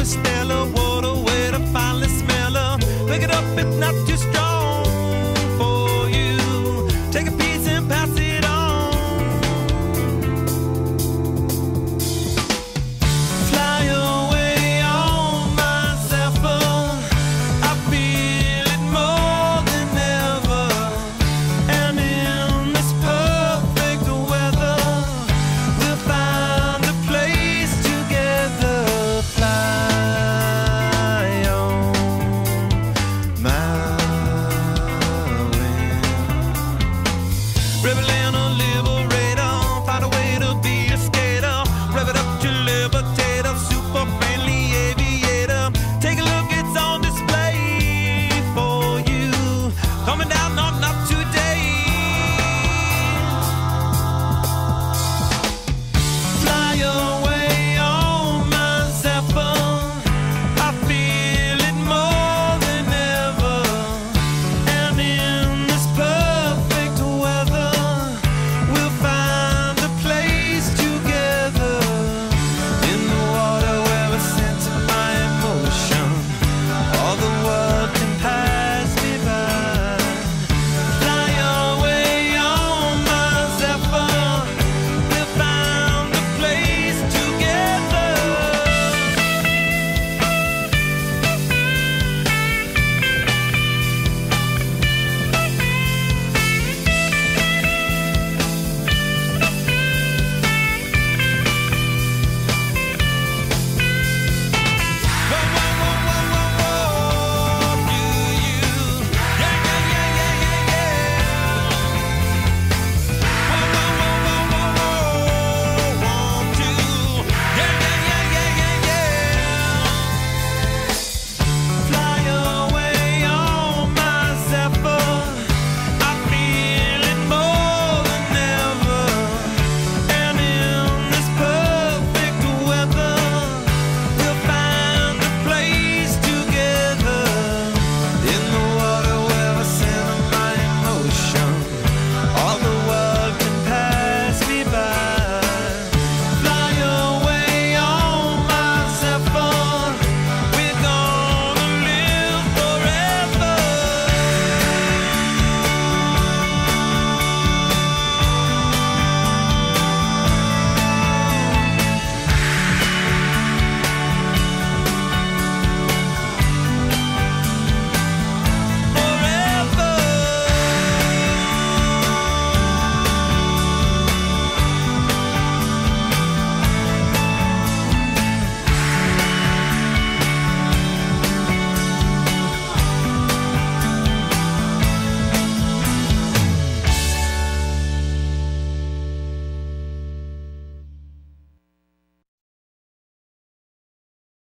mistake. rebelling